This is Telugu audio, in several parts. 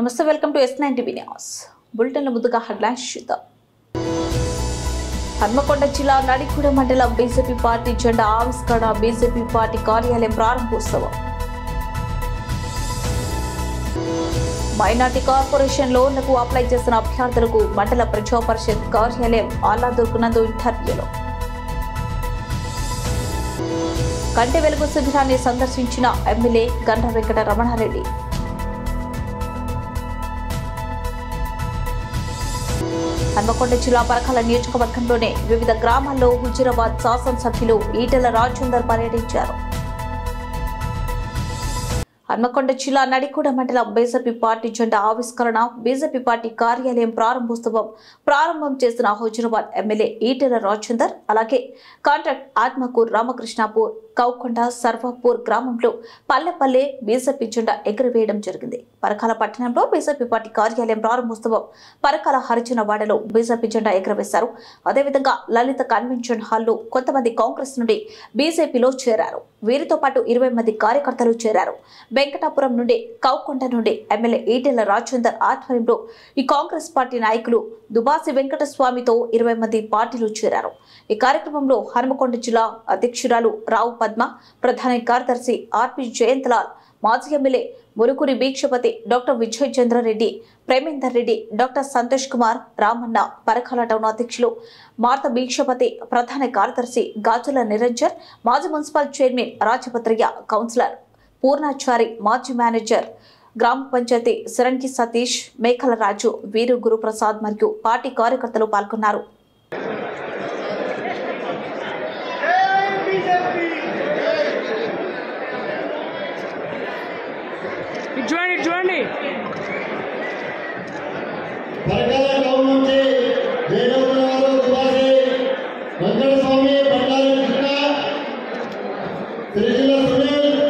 నమస్తే welcome to S nine TV news బులెటిన్ల ముందుగా హెడ్లైన్స్ చూద్దాం. హన్మకొండ జిల్లా నడిగూడ మండలం బీజేపీ పార్టీ జెండా ఆవిష్కరణ బీజేపీ పార్టీ కార్యాలయం ప్రారంభోత్సవం. మైనార్టీ కార్పొరేషన్ లోన్లకు అప్లై చేసిన అభ్యర్థులకు మండల ప్రజాపరిషత్ కార్యాలయం ఆలాదుర్కునందు ఇంటర్వ్యూలో. కంటి వెలుగు శిబిరాన్ని సందర్శించిన ఎమ్మెల్యే గండ్ర వెంకట రమణారెడ్డి. హన్మకొండ జిల్లా పరకాల నియోజకవర్గంలోనే వివిధ గ్రామాల్లో హుజురాబాద్ శాసనసభ్యులు ఈటెల రాజేందర్ పర్యటించారు. హన్మకొండ జిల్లా నడికూడ మండలం బీజేపీ పార్టీ జెండా ఆవిష్కరణ బీజేపీ పార్టీ కార్యాలయం ప్రారంభోత్సవం ప్రారంభం చేసిన హుజురాబాద్ ఎమ్మెల్యే ఈటెల రాజేందర్ అలాగే కాంట్రాక్ట్ ఆత్మకూర్ రామకృష్ణాపూర్ కౌకొండ సర్వాపూర్ గ్రామంలో పల్లెపల్లె బీజేపీ జెండా ఎగురవేయడం జరిగింది. పరకాల పట్టణంలో బీజేపీ పార్టీ కార్యాలయం ప్రారంభోత్సవం పరకాల హరిజన వాడలో బీజేపీ జెండా ఎగురవేశారు. అదేవిధంగా లలిత కన్వెన్షన్ హాల్లో కొంతమంది కాంగ్రెస్ నుండి బీజేపీలో చేరారు. వీరితో పాటు ఇరవై మంది కార్యకర్తలు చేరారు. వెంకటాపురం నుండి కౌకొండ నుండి ఎమ్మెల్యే ఈటెల రాజేందర్ ఆధ్వర్యంలో ఈ కాంగ్రెస్ పార్టీ నాయకులు దుబాసి వెంకటస్వామితో ఇరవై మంది పార్టీలు చేరారు. ఈ కార్యక్రమంలో హనుమకొండ జిల్లా అధ్యక్షురాలు రావు పద్మ ప్రధాన కార్యదర్శి ఆర్పి జయంత్లాల్ మాజీ MLA Murukuri Bhikshapathi doctor Vijay Chandrareddy Premender Reddy doctor Santosh Kumar Ramanna Parakala town అధ్యక్షులు మార్త భీక్షపతి ప్రధాన కార్యదర్శి గాజుల నిరంజన్ మాజీ municipal chairman Rajapatraiah councillor Purnachari మాజీ మేనేజర్ గ్రామ పంచాయతీ సిరంగి సతీష్ మేఖల రాజు వీరు గురుప్రసాద్ మరియు పార్టీ కార్యకర్తలు పాల్గొన్నారు ఇటు చూడండి ఇటు చూడండి పరకాల టౌన్ నుంచి జయనగరం గారు దుబాసి వెంకటస్వామి బండారు కృష్ణ సిరిజిల్ల సునీల్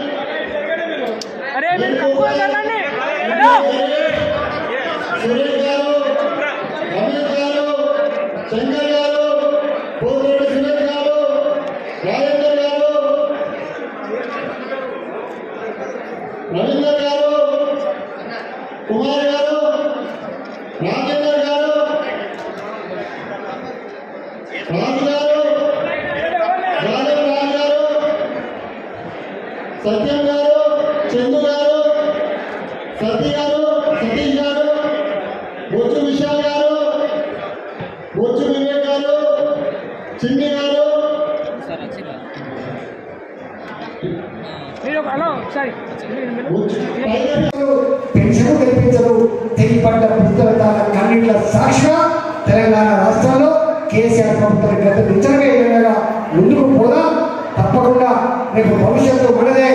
అరే మీరు తక్కువ వెళ్ళండి హలో సురేష్ గారు రమేష్ గారు శంకర్ గారు పోతురెడ్డి సురేష్ గారు రాజేందర్ గారు రవీందర్ గారు కుమార్ గారు రాజేందర్ గారు రాజు గారు రాజేంద్ర రాజు గారు సత్యం గారు చందు గారు సతీ గారు సతీష్ గారు బొచ్చు విశాల్ గారు బొచ్చు వివేక్ గారు చిన్ని గారు మీరు ఒక- హలో ఒకసారి మీరు- మీరు- బొచ్చు టైగర్ పెన్షన్ కల్పించదు తెగిపడ్డ పుస్తకాల కన్నీళ్ళ సాక్షిగా తెలంగాణ రాష్ట్రంలో కేసీఆర్ ప్రభుత్వం గత నిజంగా ఈ విధంగా ముందుకు పోదాం తప్పకుండా రేపు భవిష్యత్తు మనదే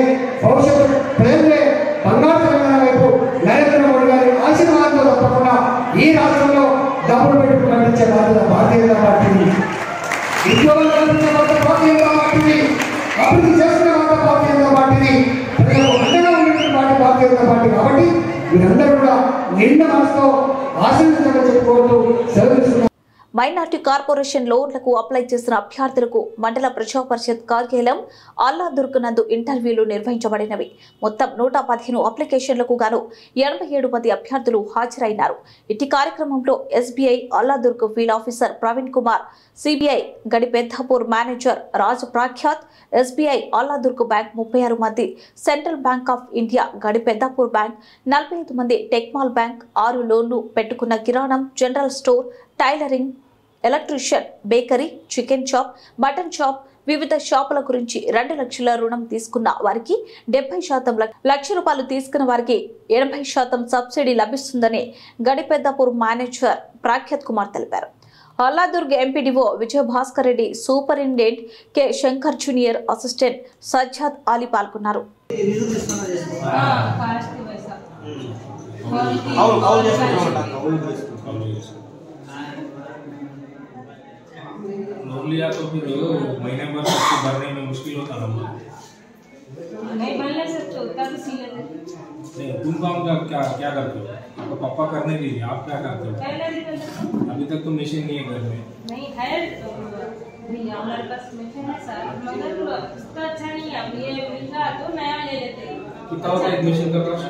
భవిష్యత్తు ప్రజలే బంగారు తెలంగాణ వైపు నరేంద్ర మోడీ గారి ఆశీర్వాదంతో తప్పకుండా ఈ రాష్ట్రంలో డబ్బులు పెట్టుకు కల్పించే బాధ్యత భారతీయ జనతా పార్టీని ఉద్యోగాలు కల్పించే బాధ్యత భారతీయ జనతా పార్టీని అభివృద్ధి చేస్తున్న బాధ్యత భారతీయ జనతా పార్టీని ప్రజలకు అండగా ఉన్నటువంటి పార్టీ భారతీయ జనతా పార్టీ కాబట్టి మీరందరూ కూడా నిండు మనసుతో ఆశీర్వదించాలని చెప్పుకోవద్దు సెలవు తీసుకున్నాను మైనార్టీ కార్పొరేషన్ లోన్లకు అప్లై చేసిన అభ్యర్థులకు మండల ప్రజాపరిషత్ కార్యాలయం అల్లాదుర్గనందు ఇంటర్వ్యూలు నిర్వహించబడినవి. మొత్తం నూట పదిహేను అప్లికేషన్లకు గాను ఎనభై ఏడు మంది అభ్యర్థులు హాజరైనారు. ఇట్టి కార్యక్రమంలో SBI Alladurg field officer Praveen Kumar CBI Gadipeddapur manager Raju Prakhyat SBI Alladurg bank ముప్పై ఆరు మంది central bank of India Gadipeddapur bank నలభై ఐదు మంది టెక్మాల్ బ్యాంక్ ఆరు లోన్లు పెట్టుకున్న కిరాణం general store tailoring electrician bakery chicken shop mutton shop వివిధ షాపుల గురించి రెండు లక్షల రుణం తీసుకున్న వారికి డెబ్బై శాతం లక్ష- రూపాయలు తీసుకున్న వారికి ఎనభై శాతం సబ్సిడీ లభిస్తుందని గడిపెద్దపూర్ మేనేజర్ ప్రాఖ్యాత్ కుమార్ తెలిపారు Alladurg MPDO Vijayabhaskar Reddy superintendent K Shankar junior assistant Sajjad Ali పాల్గొన్నారు అవును కౌలు लिया तो फिर महीने भर सबको तो भरने में मुश्किल होता था नहीं भरना तो, तो नहीं तुम काम का क्या क्या करते हो? आपका पापा करने के लिए आप क्या करते हो? अभी तक तो मशीन नहीं है घर में। नहीं है तो, भैया हमारे पास मशीन है सर। मगर उसका अच्छा नहीं है अब ये मिल रहा तो नया ले लेते हैं। कितना होता है मशीन का कॉस्ट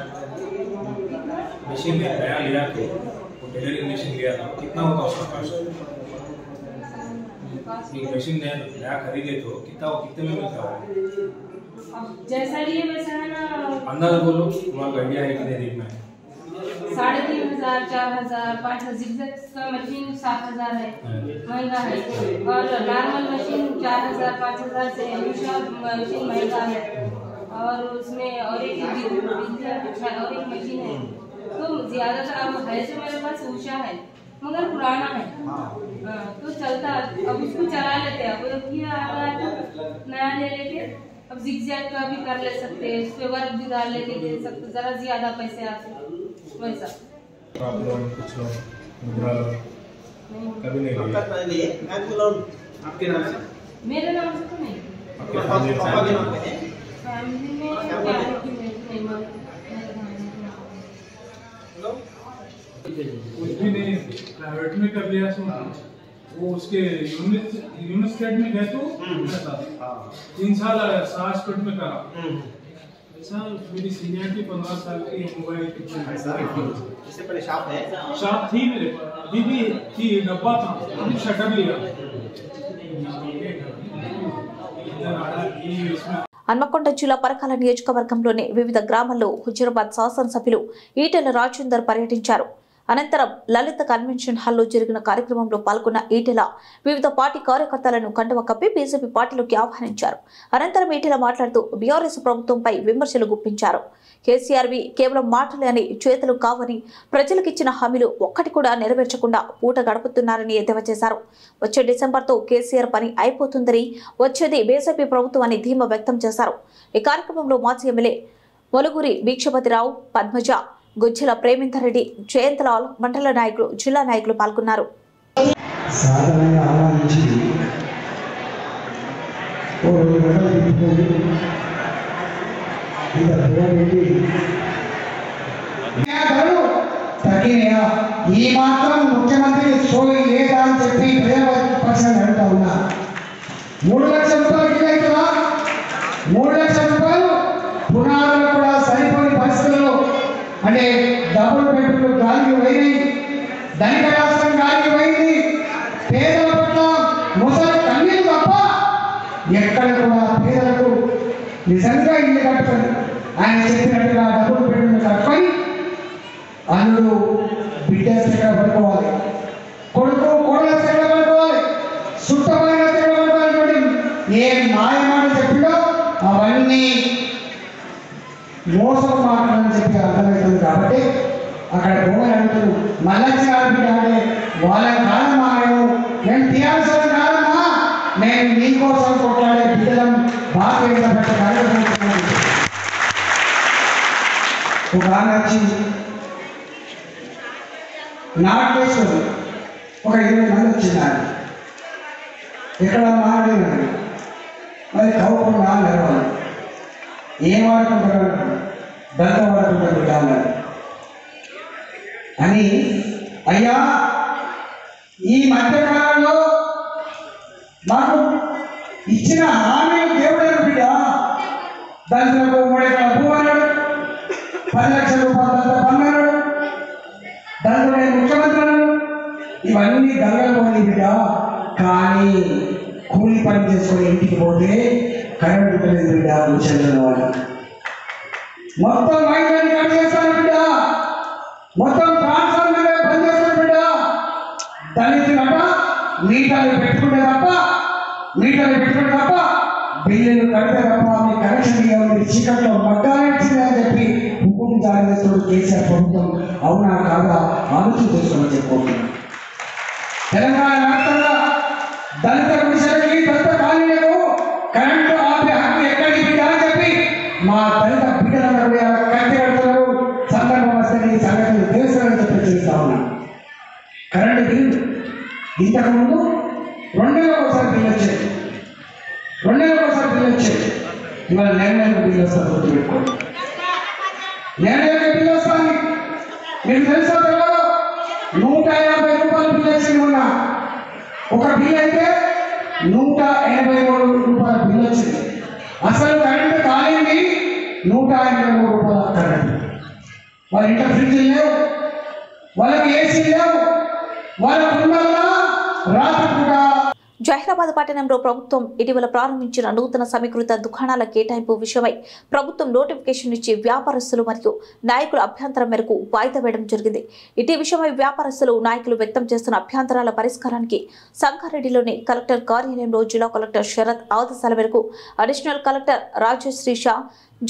मशीन नया लिया तो टेलरिंग मशीन लिया था। कितना होता है उसका कॉस्ट एक मशीन नया नया खरीदे तो कितना वो कितने में मिलता है? अब जैसा लिए वैसा है ना। अंदाज़ा बोलो तुम्हारा आइडिया है कितने रेट में? है साढ़े तीन हज़ार चार हज़ार पाँच हज़ार का मशीन सात हज़ार है। महँगा है। और नॉर्मल मशीन चार हज़ार पाँच हज़ार से उषा मशीन महँगा है। और उसमें और एक और एक मशीन है। तो ज़्यादातर अब है जो मेरे पास उषा है। मगर पुराना है हाँ, तो चलता अब उसको चला लेते हैं। अब किया आ तो नया ले लेके? अब जिगजैग का भी कर ले सकते हैं उस पे वर्क भी डाल लेके दे सकते जरा ज़्यादा पैसे आते वैसा। कभी नहीं आपके नाम से? मेरे नाम से तो नहीं। आपके में। पापा के नाम पे फैमिली में कुछ भी नहीं प्राइवेट में कर लिया सो वो उसके यूनिट यूनिट स्टेट में गए तो ऐसा तीन साल सात स्टेट में करा ऐसा मेरी सीनियरिटी पंद्रह साल की मोबाइल की इससे पहले शॉप है शॉप थी मेरे पास अभी भी थी डब्बा था अभी शटर लिया इधर आया ये इसमें హన్మకొండ జిల్లా పరకాల నియోజకవర్గంలోని వివిధ గ్రామాల్లో హుజురాబాద్ శాసనసభ్యులు ఈటెల రాజేందర్ పర్యటించారు అనంతరం లలిత కన్వెన్షన్ హాల్లో జరిగిన కార్యక్రమంలో పాల్గొన్న ఈటెల వివిధ పార్టీ కార్యకర్తలను కండవ కప్పి బీజేపీ పార్టీలోకి ఆహ్వానించారు. అనంతరం ఈటెల మాట్లాడుతూ బీఆర్ఎస్ ప్రభుత్వంపై విమర్శలు గుప్పించారు. కేసీఆర్వి కేవలం మాటలే అని చేతులు కావని ప్రజలకిచ్చిన హామీలు ఒక్కటి కూడా నెరవేర్చకుండా పూట గడుపుతున్నారని ఎద్దేవా చేశారు. వచ్చే డిసెంబర్తో కేసీఆర్ పని అయిపోతుందని వచ్చేది బీజేపీ ప్రభుత్వం అని ధీమా వ్యక్తం చేశారు. ఈ కార్యక్రమంలో మాజీ ఎమ్మెల్యే మొలుగురి భీక్షపతిరావు పద్మజ గుజ్జల ప్రేమేందర్ రెడ్డి జయంతలాల్ మండల నాయకులు జిల్లా నాయకులు పాల్గొన్నారు. ఈ మాత్రం ముఖ్యమంత్రి సోయి లేదా అని చెప్పి ప్రజాపక్షాన్ని అడుగుతా ఉన్నా. మూడు లక్షల రూపాయలు మూడు లక్షల రూపాయలు పునాదులు కూడా సరిపోని పరిస్థితుల్లో అంటే డబుల్ బెడ్రూమ్లు గాలి పోయినాయి ధనిక రాష్ట్రం గాలి పోయింది. పేదల పట్ల ముసలి కన్నీరు తప్ప ఎక్కడ కూడా పేదలకు నిజంగా ఇల్లు కట్టుకొని ఆయన చెప్పినట్టుగా డబుల్ బెడ్రూమ్ కట్టుకొని అందులో బిడ్డ పడుకోవాలి కొడుకు కోడల దగ్గర పడుకోవాలి సుట్టమైన దగ్గర పడుకోవాలి ఏ మాయమాట చెప్పిందో అవన్నీ మోసం మాటలని చెప్పి అర్థమవుతుంది కాబట్టి అక్కడ భూమి అంటారు మల్లచ్చి ఆడబిడ్డ అంటే వాళ్ళ కాలం మాయము మేము తీయాల్సిన కాలమా మేము మీకోసం కొట్లాడే బిడ్డలం భారతీయ జనతా పార్టీ కార్యకర్తలు ఒక ఆమె వచ్చి నాటేశ్వరు ఒక ఇరవై మంది వచ్చింది ఆమె ఎక్కడ మాట్లాడినారు మరి కవ్వకుండా నిలవాలి ఏం వాడుకుంటారు దళిత వాడుకుంటారు అన్నారు అని అయ్యా ఈ మధ్యకాలంలో మాకు ఇచ్చిన హామీ దేవుడైన బిడ్డ దళితులకు మూడు ఎకరాల భూమన్నాడు పది లక్షల రూపాయల పన్నాడు దళితుడే ముఖ్యమంత్రి అన్నాడు. ఇవన్నీ గంగలోని బిడ్డ కానీ కూలి పని చేసుకొని ఇంటికి పోతే కరెంటు బిల్లు బిడ్డ కూర్చొని వాళ్ళు మొత్తం మైండ్ కట్ చేస్తాను బిడ్డ. మొత్తం ట్రాన్స్ఫార్మర్ బంద్ చేస్తాను బిడ్డ దళితులట మీటర్లు పెట్టుకుంటే తప్ప మీటర్లు పెట్టుకుంటే తప్ప బిల్లులు కడితే తప్ప మీ కనెక్షన్ ఇవ్వండి చీకట్లో మగ్గాల్సిందే అని చెప్పి హుకుం జారీ చేస్తున్న కేసీఆర్ ప్రభుత్వం అవునా కాదా ఆలోచన చేసుకోమని చెప్పుకుంటున్నాను తెలంగాణ వ్యాప్తంగా దళిత గుడిసెలకి దళిత కాలనీలకు కరెంటు ఆపే హక్కు ఎక్కడికి బిడ్డ అని చెప్పి మా దళిత బిడ్డలందరూ కూడా కత్తి కడుతున్నారు సందర్భం వస్తే ఈ సంగతి తెలుసులని చెప్పి చేస్తా ఉన్నా కరెంటు బిల్లు ఇంతకుముందు రెండు నెలలకు ఒకసారి బిల్లు వచ్చేది రెండు నెలలకు ఒకసారి బిల్లు వచ్చేది ఇవాళ నెల నెలకు బిల్లు వస్తుంది గుర్తుపెట్టుకోండి నెల నెలకు బిల్లు వస్తుంది మీకు తెలుసా తెలియదు నూట యాభై రూపాయలు బిల్లు వచ్చింది మొన్న. ఒక బిల్ అయితే నూట ఎనభై మూడు రూపాయల బిల్ వచ్చింది. అసలు కరెంట్ కాలేంది నూట ఎనభై మూడు రూపాయల కరెంట్. వాళ్ళ ఇంటర్ ఫ్రిడ్జ్ లేవు. జహీరాబాద్ పట్టణంలో ప్రభుత్వం ఇటీవల ప్రారంభించిన నూతన సమీకృత దుకాణాల కేటాయింపు విషయమై ప్రభుత్వం నోటిఫికేషన్ ఇచ్చి వ్యాపారస్తులు మరియు నాయకుల అభ్యంతరం మేరకు వాయిదా వేయడం జరిగింది. ఇటీ విషయమై వ్యాపారస్తులు నాయకులు వ్యక్తం చేస్తున్న అభ్యంతరాల పరిష్కారానికి సంగారెడ్డిలోని కలెక్టర్ కార్యాలయంలో జిల్లా కలెక్టర్ శరత్ ఆదేశాల మేరకు అడిషనల్ కలెక్టర్ రాజశ్రీ షా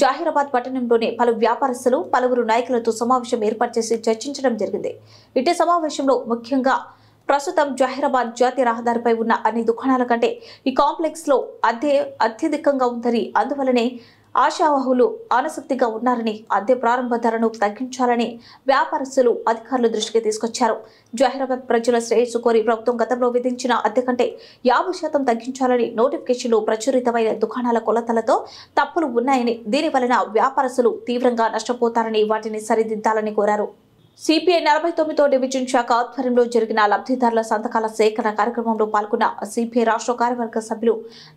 జాహీరాబాద్ పట్టణంలోని పలు వ్యాపారస్తులు పలువురు నాయకులతో సమావేశం ఏర్పాటు చేసి చర్చించడం జరిగింది. ఇటీ సమావేశంలో ముఖ్యంగా ప్రస్తుతం జహీరాబాద్ జాతీయ రహదారిపై ఉన్న అన్ని దుకాణాల కంటే ఈ కాంప్లెక్స్లో అద్దె అత్యధికంగా ఉందని అందువలనే ఆశావాహులు ఆనసక్తిగా ఉన్నారని అద్దె ప్రారంభ ధరను తగ్గించాలని వ్యాపారస్తులు అధికారుల దృష్టికి తీసుకొచ్చారు. జహీరాబాద్ ప్రజల శ్రేయస్సు కోరి ప్రభుత్వం గతంలో విధించిన అద్దె కంటే యాభై శాతం తగ్గించాలని నోటిఫికేషన్లు ప్రచురితమైన దుకాణాల కొలతలతో తప్పులు ఉన్నాయని దీని వలన వ్యాపారస్తులు తీవ్రంగా నష్టపోతారని వాటిని సరిదిద్దాలని కోరారు. సిపిఐ నలభై తొమ్మిదో డివిజన్ శాఖ ఆధ్వర్యంలో జరిగిన లబ్ధిదారుల సంతకాల సేకరణ కార్యక్రమంలో పాల్గొన్న సిపిఐ రాష్ట్ర కార్యవర్గ సభ్యులు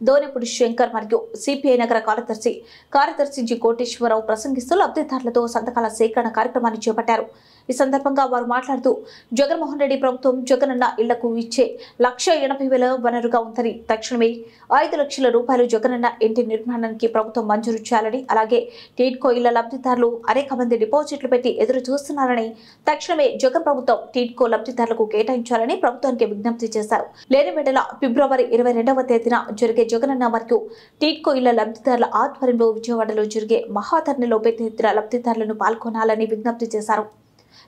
దోనిపుడి శంకర్ మరియు సిపిఐ నగర కార్యదర్శి కార్యదర్శి జి కోటేశ్వరరావు ప్రసంగిస్తూ లబ్ధిదారులతో సంతకాల సేకరణ కార్యక్రమాన్ని చేపట్టారు. ఈ సందర్భంగా వారు మాట్లాడుతూ జగన్మోహన్ రెడ్డి ప్రభుత్వం జగనన్న ఇళ్ళకు ఇచ్చే లక్ష ఎనభై వేల వనరుగా ఉందని తక్షణమే ఐదు లక్షల రూపాయలు జగనన్న ఇంటి నిర్మాణానికి ప్రభుత్వం మంజూరు చేయాలని అలాగే టీడ్కో ఇళ్ళ లబ్ధిదారులు అనేక మంది డిపాజిట్లు పెట్టి ఎదురు చూస్తున్నారని తక్షణమే జగన్ ప్రభుత్వం టీడ్కో లబ్ధిదారులకు కేటాయించాలని ప్రభుత్వానికి విజ్ఞప్తి చేశారు. లేని వెంటనే ఫిబ్రవరి ఇరవై రెండవ తేదీన జరిగే జగనన్న మరియు టీడ్కో ఇళ్ళ లబ్ధిదారుల ఆధ్వర్యంలో విజయవాడలో జరిగే మహాధర్నిలో పెద్ద ఎత్తున లబ్ధిదారులను పాల్గొనాలని విజ్ఞప్తి చేశారు.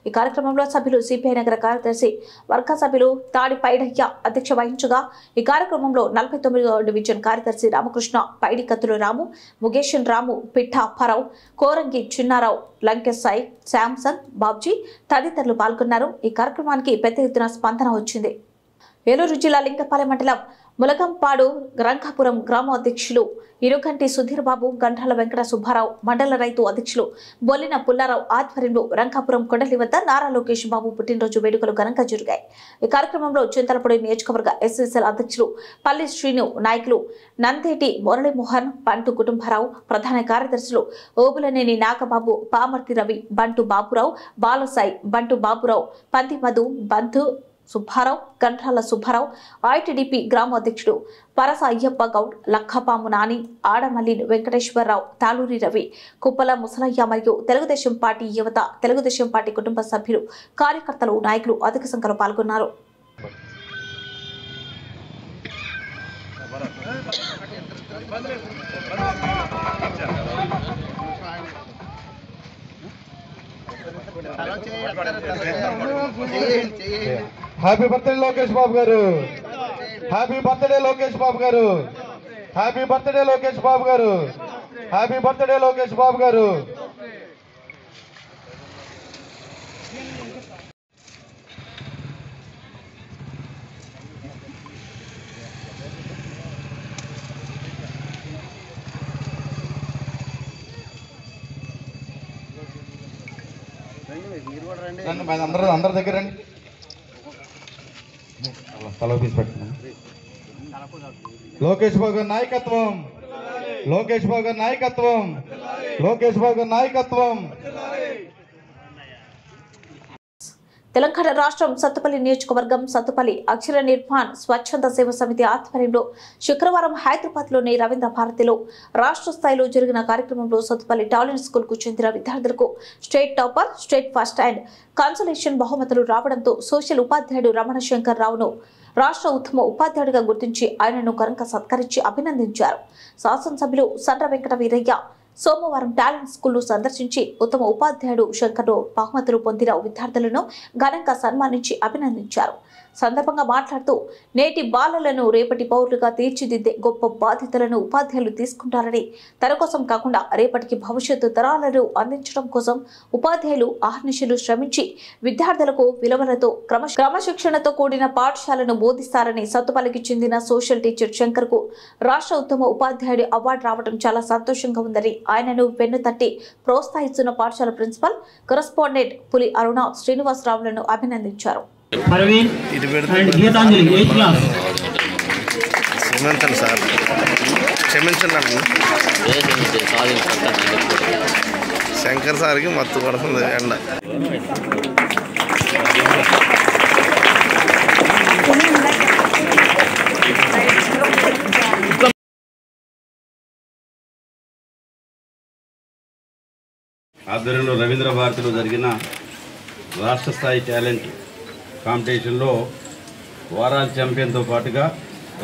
ఈ కార్యక్రమంలో సభ్యులు సిపిఐ నగర కార్యదర్శి వర్గ సభ్యులు తాడి పైడయ్య అధ్యక్ష వహించగా ఈ కార్యక్రమంలో నలభై తొమ్మిదవ డివిజన్ కార్యదర్శి రామకృష్ణ పైడి కత్తుల రాము ముగేషన్ రాము పిఠ అప్పారావు కోరంగి చిన్నారావు లంకెసాయి శాంసంగ్ బాబ్జీ తదితరులు పాల్గొన్నారు. ఈ కార్యక్రమానికి పెద్ద ఎత్తున స్పందన వచ్చింది. ఏలూరు జిల్లా లింగపాలెం మండలం ములగంపాడు రంగాపురం గ్రామ అధ్యక్షులు ఇరుగంటి సుధీర్ బాబు గంఠాల వెంకట సుబ్బారావు మండల రైతు అధ్యక్షులు బొల్లిన పుల్లారావు ఆధ్వర్యంలో రంగాపురం కొండలి వద్ద నారా లోకేష్ బాబు పుట్టినరోజు వేడుకలు ఘనంగా జరిగాయి. ఈ కార్యక్రమంలో చింతలపూడి నియోజకవర్గ ఎస్ఎస్ఎల్ అధ్యక్షులు పల్లి శ్రీను నాయకులు నందేటి మురళీమోహన్ బంటు కుటుంబరావు ప్రధాన కార్యదర్శులు ఓబులనేని నాగబాబు పామర్తి రవి బంటు బాబురావు బాలసాయి బంటు బాబురావు పంది మధు బంధు సుబ్బారావు గంట్రాల సుబ్బారావు ఐటీడీపీ గ్రామ అధ్యక్షుడు పరస అయ్యప్ప గౌడ్ లక్కపాము నాని ఆడమల్లి వెంకటేశ్వరరావు తాలూరి రవి కుప్పల ముసలయ్య మరియు తెలుగుదేశం పార్టీ యువత తెలుగుదేశం పార్టీ కుటుంబ సభ్యులు కార్యకర్తలు నాయకులు అధిక సంఖ్యలో పాల్గొన్నారు. హ్యాపీ బర్త్డే లోకేష్ బాబు గారు. హ్యాపీ బర్త్డే లోకేష్ బాబు గారు. హ్యాపీ బర్త్డే లోకేష్ బాబు గారు. హ్యాపీ బర్త్డే లోకేష్ బాబు గారు. మరి అందరూ అందరి దగ్గర రండి. తల తీసి లోకేష్ బాబు గారి నాయకత్వం. లోకేష్ బాబు గారి నాయకత్వం. లోకేష్ బాబు గారి నాయకత్వం. తెలంగాణ రాష్ట్రం సత్తుపల్లి నియోజకవర్గం సత్తుపల్లి అక్షర నిర్మాణ్ స్వచ్ఛంద సేవ సమితి ఆధ్వర్యంలో శుక్రవారం హైదరాబాద్లోని రవీంద్ర భారతిలో రాష్ట్ర స్థాయిలో జరిగిన కార్యక్రమంలో సత్తుపల్లి టాలెంట్ స్కూల్కు చెందిన విద్యార్థులకు state topper state first and consolation బహుమతులు రావడంతో సోషల్ ఉపాధ్యాయుడు రమణ శంకర్ రావును రాష్ట్ర ఉత్తమ ఉపాధ్యాయుడిగా గుర్తించి ఆయనను ఘనంగా సత్కరించి అభినందించారు. శాసనసభ్యులు సండ్ర వెంకట వీరయ్య సోమవారం టాలెంట్ స్కూల్ సందర్శించి ఉత్తమ ఉపాధ్యాయుడు శంకర్ను బహుమతులు పొందిన విద్యార్థులను ఘనంగా సన్మానించి అభినందించారు. సందర్భంగా మాట్లాడుతూ నేటి బాలలను రేపటి పౌరులుగా తీర్చిదిద్దే గొప్ప బాధ్యతలను ఉపాధ్యాయులు తీసుకుంటారని తన కోసం కాకుండా రేపటికి భవిష్యత్తు తరాలను అందించడం కోసం ఉపాధ్యాయులు అహర్నిశలు శ్రమించి విద్యార్థులకు విలువలతో క్రమ క్రమశిక్షణతో కూడిన పాఠశాలను బోధిస్తారని సత్తుపల్లికి చెందిన సోషల్ టీచర్ శంకర్కు రాష్ట్ర ఉత్తమ ఉపాధ్యాయుడి అవార్డు రావడం చాలా సంతోషంగా ఉందని ఆయనను వెన్ను తట్టి ప్రోత్సహిస్తున్న పాఠశాల ప్రిన్సిపల్ కరస్పాండెంట్ పులి అరుణ శ్రీనివాసరావులను అభినందించారు. Praveen and Geetanjali eighth class? క్షమించండి సార్. క్షమించండి శంకర్ సార్కి మత్తు పడుతుంది ఎండ. ఆధ్వర్యంలో రవీంద్ర భారతిలో జరిగిన రాష్ట్ర స్థాయి టాలెంట్ కాంపిటీషన్లో ఓవరాల్ ఛాంపియన్తో పాటుగా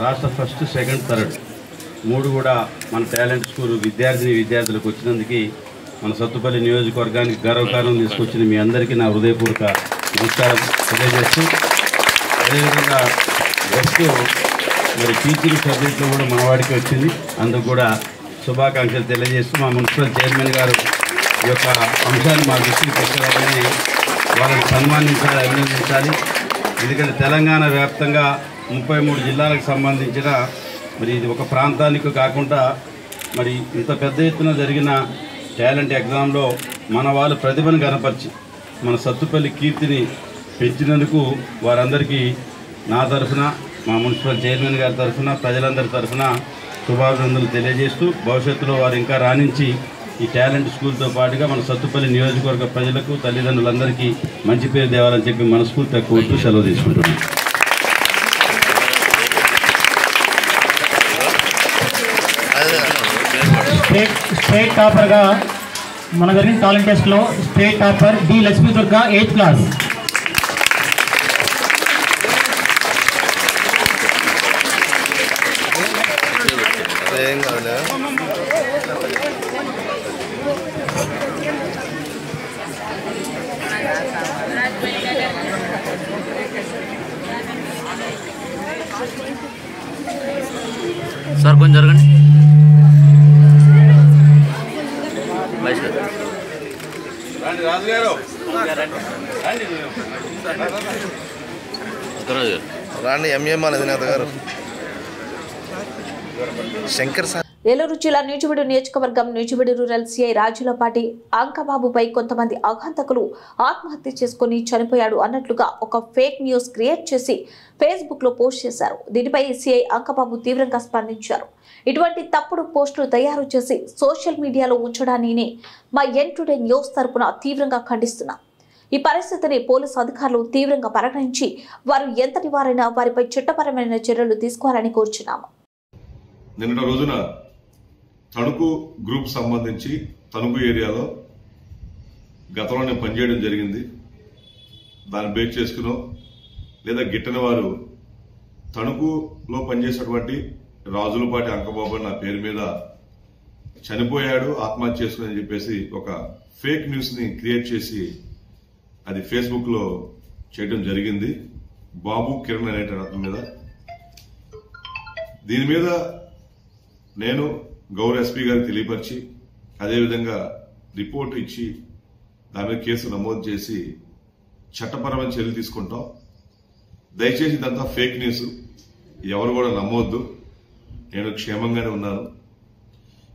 రాష్ట్ర ఫస్ట్ సెకండ్ థర్డ్ మూడు కూడా మన టాలెంట్ స్కూల్ విద్యార్థిని విద్యార్థులకు వచ్చినందుకు మన సత్తుపల్లి నియోజకవర్గానికి గర్వకారం తీసుకొచ్చిన మీ అందరికీ నా హృదయపూర్వక నమస్కారం తెలియజేస్తూ అదేవిధంగా నెక్స్ట్ మరి టీచింగ్ సబ్జెక్ట్లో కూడా మనవాడికి వచ్చింది. అందుకు కూడా శుభాకాంక్షలు తెలియజేస్తూ మా మున్సిపల్ చైర్మన్ గారు ఈ యొక్క అంశాన్ని మా దృష్టికి తీసుకురావాలని వాళ్ళని సన్మానించాలి అభినందించాలి. ఎందుకంటే తెలంగాణ వ్యాప్తంగా ముప్పై మూడు జిల్లాలకు సంబంధించిన మరి ఇది ఒక ప్రాంతానికి కాకుండా మరి ఇంత పెద్ద ఎత్తున జరిగిన టాలెంట్ ఎగ్జామ్లో మన వాళ్ళు ప్రతిభను కనపరిచి మన సత్తుపల్లి కీర్తిని పెంచినందుకు వారందరికీ నా తరఫున మా మున్సిపల్ చైర్మన్ గారి తరఫున ప్రజలందరి తరఫున శుభాభినందనలు తెలియజేస్తూ భవిష్యత్తులో వారు ఇంకా రాణించి ఈ టాలెంట్ స్కూల్తో పాటుగా మన సత్తుపల్లి నియోజకవర్గ ప్రజలకు తల్లిదండ్రులందరికీ మంచి పేరు తేవాలని చెప్పి మనస్ఫూర్తిగా కోరుతూ సెలవు తీసుకుంటున్నాను స్టేట్ స్టేట్ టాపర్గా మన జరిగిన టాలెంట్ టెస్ట్లో state topper D Lakshmi Durga eighth class ఏం కాదులే సార్ కొంచెం జరగండి రండి రాజుగారు రాండి ఎంఏఎం అధినేత గారు శంకర్ సార్ ఏలూరు జిల్లా నూజివీడు నియోజకవర్గం నూజివీడు రూరల్ సిఐ రాజులపాటి అంకబాబుపై కొంతమంది ఆఘాంతకులు ఆత్మహత్య చేసుకుని చనిపోయాడు అన్నట్లుగా ఒక ఫేక్ న్యూస్ క్రియేట్ చేసి ఫేస్బుక్లో పోస్ట్ చేశారు. దీనిపై సిఐ అంకబాబు తీవ్రంగా స్పందించారు. ఇటువంటి తప్పుడు పోస్టులు తయారు చేసి సోషల్ మీడియాలో ఉంచడాన్ని మా ఎన్ టుడే న్యూస్ తరపున తీవ్రంగా ఖండిస్తున్నాం. ఈ పరిస్థితిని పోలీసు అధికారులు తీవ్రంగా పరిగణించి వారు ఎంతటి వారైనా వారిపై చట్టపరమైన చర్యలు తీసుకోవాలని కోరుచున్నాము. నిన్నటి రోజున తణుకు గ్రూప్ సంబంధించి తణుకు ఏరియాలో గతంలో నేను పనిచేయడం జరిగింది. దాన్ని బేక్ చేసుకున్నాం. లేదా గిట్టని వారు తణుకులో పనిచేసేటువంటి రాజులపాటి అంకబాబు అని నా పేరు మీద చనిపోయాడు ఆత్మహత్య చేసుకుని చెప్పేసి ఒక ఫేక్ న్యూస్ని క్రియేట్ చేసి అది ఫేస్బుక్లో చేయడం జరిగింది. బాబు కిరణ్ అనేట అతని మీద. దీని మీద నేను గౌరవ ఎస్పీ గారికి తెలియపరిచి అదేవిధంగా రిపోర్ట్ ఇచ్చి దాని మీద కేసు నమోదు చేసి చట్టపరమైన చర్యలు తీసుకుంటాం. దయచేసి ఇదంతా ఫేక్ న్యూస్. ఎవరు కూడా నమ్మొద్దు. నేను క్షేమంగానే ఉన్నాను.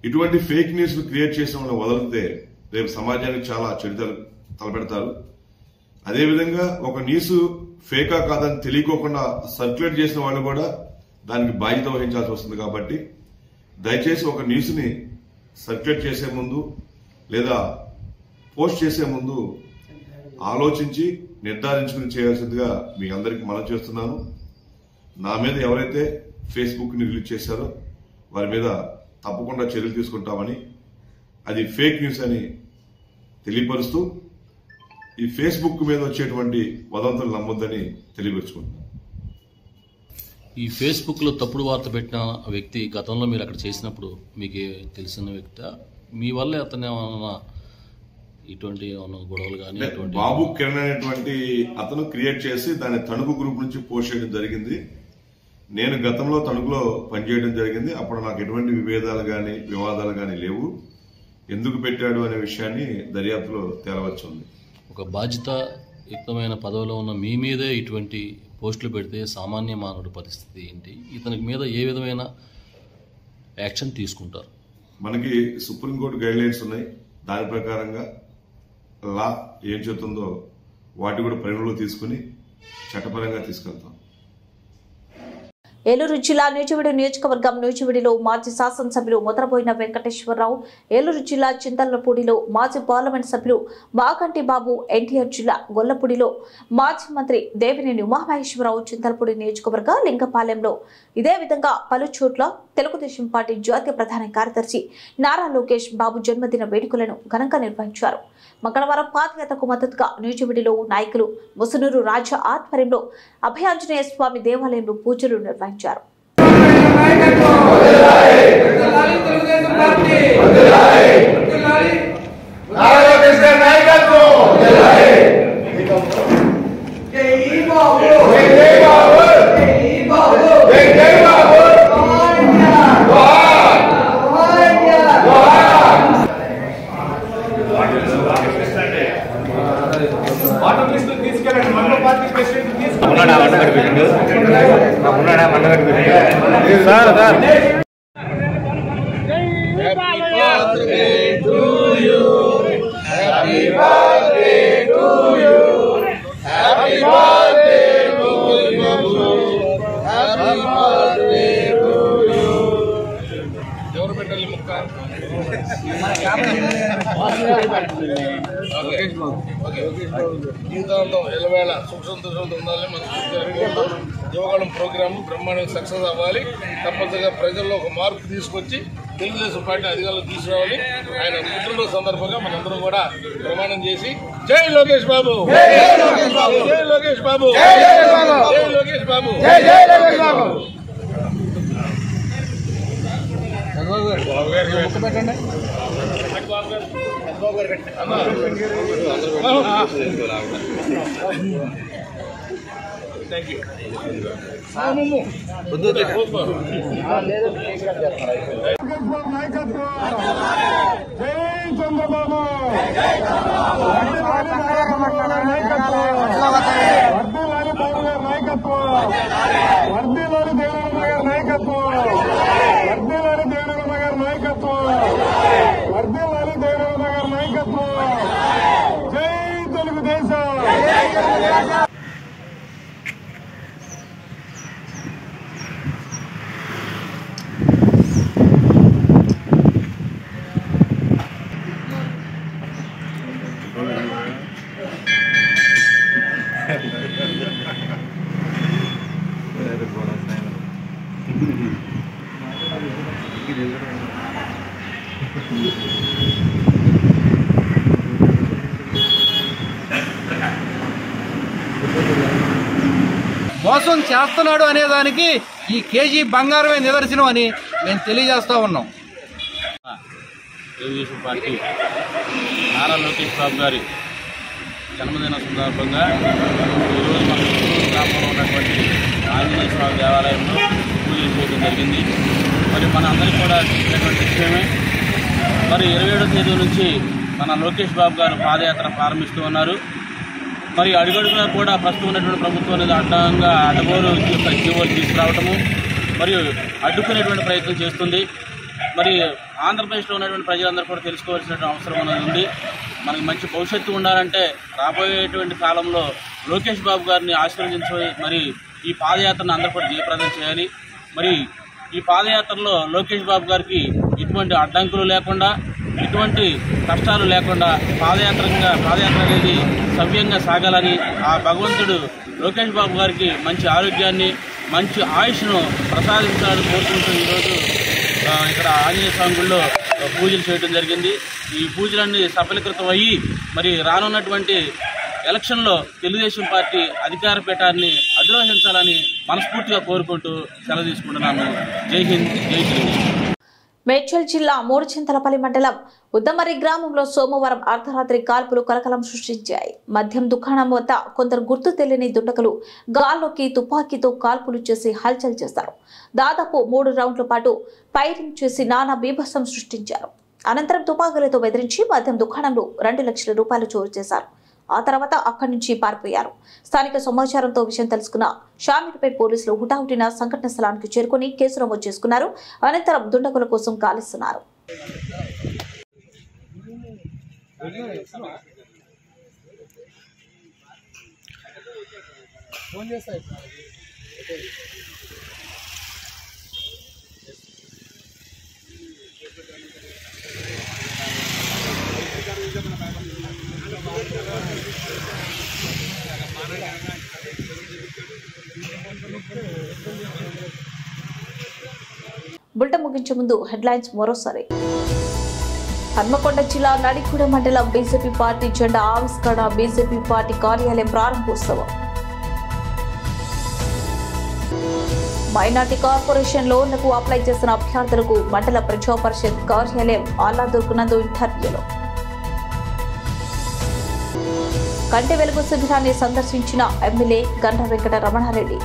ఇటువంటి ఫేక్ న్యూస్ క్రియేట్ చేసిన వాళ్ళు వదిలితే రేపు సమాజానికి చాలా చెడు తలపెడతారు. అదేవిధంగా ఒక న్యూస్ ఫేకా కాదని తెలియకోకుండా సర్క్యులేట్ చేసిన వాళ్ళు కూడా దానికి బాధ్యత వహించాల్సి వస్తుంది కాబట్టి దయచేసి ఒక న్యూస్ని సబ్జెక్ట్ చేసే ముందు లేదా పోస్ట్ చేసే ముందు ఆలోచించి నిర్ధారించుకుని చేయాల్సిందిగా మీ అందరికీ మనం చేస్తున్నాను. నా మీద ఎవరైతే ఫేస్బుక్ని రిలీజ్ చేశారో వారి మీద తప్పకుండా చర్యలు తీసుకుంటామని అది ఫేక్ న్యూస్ అని తెలియపరుస్తూ ఈ ఫేస్బుక్ మీద వచ్చేటువంటి వదంతులు నమ్మొద్దని తెలియపరుచుకుంటున్నాను. ఈ ఫేస్బుక్లో తప్పుడు వార్త పెట్టిన వ్యక్తి గతంలో మీరు అక్కడ చేసినప్పుడు మీకు తెలిసిన వ్యక్తి మీ వల్లే అతను ఏమన్నా ఇటువంటి గొడవలు కానీ బాబు కిరణ్ అనేటువంటి అతను క్రియేట్ చేసి దాన్ని తణుకు గ్రూప్ నుంచి పోస్ట్ చేయడం జరిగింది. నేను గతంలో తణుకులో పనిచేయడం జరిగింది. అప్పుడు నాకు ఎటువంటి విభేదాలు గాని వివాదాలు గాని లేవు. ఎందుకు పెట్టాడు అనే విషయాన్ని దర్యాప్తులో తేలవచ్చు ఒక బాధ్యతాయుక్తమైన పదవిలో ఉన్న మీ మీదే ఇటువంటి పోస్టులు పెడితే సామాన్య మానవుడి పరిస్థితి ఏంటి? ఇతనికి మీద ఏ విధమైన యాక్షన్ తీసుకుంటారు? మనకి సుప్రీంకోర్టు గైడ్ లైన్స్ ఉన్నాయి. దాని ప్రకారంగా లా ఏం చెబుతుందో వాటి కూడా పరిగణలో తీసుకుని చట్టపరంగా తీసుకెళ్తాం. ఏలూరు జిల్లా నూజివీడు నియోజకవర్గం నూజివీడిలో మాజీ శాసనసభ్యులు ముద్రబోయిన వెంకటేశ్వరరావు ఏలూరు జిల్లా చింతలపూడిలో మాజీ పార్లమెంట్ సభ్యులు మాకంటి బాబు ఎన్టీఆర్ జిల్లా గొల్లపూడిలో మాజీ మంత్రి దేవినేని ఉమామహేశ్వరరావు చింతలపూడి నియోజకవర్గ లింగపాలెంలో. ఇదే విధంగా పలు చోట్ల తెలుగుదేశం పార్టీ జాతీయ ప్రధాన కార్యదర్శి నారా లోకేష్ బాబు జన్మదిన వేడుకలను ఘనంగా నిర్వహించారు. మంగళవారం పాదయాత్రకు మద్దతుగా నూజివీడిలో నాయకులు ముసునూరు రాజా ఆధ్వర్యంలో అభయాంజనేయ స్వామి దేవాలయంలో పూజలు నిర్వహించారు. సార్ సార్ ఎవరు పెట్టాలి ముక్క జీవితాంతం ఎలవేళ సుఖ సంతోషంతో ఉండాలి మన యువగణం ప్రోగ్రామ్ బ్రహ్మాండంగా సక్సెస్ అవ్వాలి. తప్పనిసరిగా ప్రజల్లో ఒక మార్పు తీసుకొచ్చి తెలుగుదేశం పార్టీ అధికారులు తీసుకురావాలి. ఆయన పుట్టినరోజు సందర్భంగా మనందరం కూడా ప్రమాణం చేసి జై లోకేష్ బాబు! జై లోకేష్ బాబు! జై లోకేష్ బాబు! థ్యాంక్ యూ జై చంద్రబాబు వర్ధిల్లాలి బాబు గారి నాయకత్వం వర్ధిల్లాలి దేవరమ్మ గారి నాయకత్వం వర్ధిల్లాలి దేవరమ్మ గారి నాయకత్వం వర్ధిల్లాలి దేవరమ్మ గారి నాయకత్వం జై తెలుగుదేశం ప్రభుత్వం చేస్తున్నాడు అనేదానికి ఈ కేజీ బంగారమే నిదర్శనం అని మేము తెలియజేస్తూ ఉన్నాం. తెలుగుదేశం పార్టీ నారా లోకేష్ బాబు గారి జన్మదిన సందర్భంగా ఈరోజు మన చిత్తూరు గ్రామంలో ఉన్నటువంటి ఆంజనేయ స్వామి దేవాలయంలో పూజలు చేయడం జరిగింది. మరి మన అందరికీ కూడా తెలిసినటువంటి విషయమే మరి ఇరవై ఏడో తేదీ నుంచి మన లోకేష్ బాబు గారు పాదయాత్ర ప్రారంభిస్తూ ఉన్నారు. మరి అడుగడుగునా కూడా ప్రస్తుతం ఉన్నటువంటి ప్రభుత్వం అనేది అడ్డంగా అడ్డగోలు యొక్క జీవోలు తీసుకురావటము మరియు అడ్డుకునేటువంటి ప్రయత్నం చేస్తుంది. మరి ఆంధ్రప్రదేశ్లో ఉన్నటువంటి ప్రజలందరూ కూడా తెలుసుకోవాల్సిన అవసరం అనేది ఉంది. మనకి మంచి భవిష్యత్తు ఉండాలంటే రాబోయేటువంటి కాలంలో లోకేష్ బాబు గారిని ఆశీర్వదించి మరి ఈ పాదయాత్రను అందరూ కూడా జయప్రదం చేయాలి. మరి ఈ పాదయాత్రలో లోకేష్ బాబు గారికి ఎటువంటి అడ్డంకులు లేకుండా ఎటువంటి కష్టాలు లేకుండా పాదయాత్రంగా పాదయాత్ర అనేది సవ్యంగా సాగాలని ఆ భగవంతుడు లోకేష్ బాబు గారికి మంచి ఆరోగ్యాన్ని మంచి ఆయుష్ను ప్రసాదించాలని కోరుకుంటూ ఈరోజు ఇక్కడ ఆంజనేయ స్వామి గుడిలో పూజలు చేయడం జరిగింది. ఈ పూజలన్నీ సఫలీకృతం అయ్యి మరి రానున్నటువంటి ఎలక్షన్లో తెలుగుదేశం పార్టీ అధికార పీఠాన్ని అధిరోహించాలని మనస్ఫూర్తిగా కోరుకుంటూ సెలవు తీసుకుంటున్నాను. జై హింద్ జై శ్రీ మేడ్చల్ జిల్లా మూడుచింతలపల్లి మండలం ఉద్దమరి గ్రామంలో సోమవారం అర్ధరాత్రి కాల్పులు కలకలం సృష్టించాయి. మద్యం దుకాణం వద్ద కొందరు గుర్తు తెలియని దుండకులు గాల్లోకి తుపాకీతో కాల్పులు చేసి హల్చల్ చేశారు. దాదాపు మూడు రౌండ్ల పాటు ఫైరింగ్ చేసి నానా బీభత్సం సృష్టించారు. అనంతరం తుపాకులతో బెదిరించి మద్యం దుకాణంలో రెండు లక్షల రూపాయలు చోరు చేశారు. ఆ తర్వాత అక్కడి నుంచి పారిపోయారు. స్థానిక సమాచారంతో విషయం తెలుసుకున్న షామీర్పేట్ పోలీసులు హుటాహుటిన సంఘటన స్థలానికి చేరుకుని కేసు నమోదు చేసుకున్నారు. అనంతరం దుండగుల కోసం గాలిస్తున్నారు. ఫోన్ చేస్తా బుల్ట ముగించే ముందు హెడ్లైన్స్ మరోసారి. హన్మకొండ జిల్లా నడికూడ మండలం బీజేపీ పార్టీ జెండా ఆవిష్కరణ బీజేపీ పార్టీ కార్యాలయం ప్రారంభోత్సవం. మైనార్టీ కార్పొరేషన్ లోన్లకు అప్లై చేసిన అభ్యర్థులకు మండల ప్రజాపరిషత్ కార్యాలయం ఆలా దొరికినందు ఇంటర్వ్యూలో కంటి వెలుగు శిబిరాన్ని సందర్శించిన ఎమ్మెల్యే గంట వెంకట రమణారెడ్డి.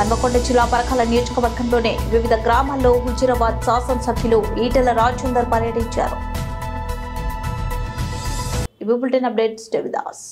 హన్మకొండ జిల్లా పరకాల నియోజకవర్గంలోనే వివిధ గ్రామాల్లో హుజీరాబాద్ శాసనసభ్యులు ఈటెల రాజేందర్ పర్యటించారు. ఇవి బులెటిన్ అప్డేట్స్ దేవిదాస్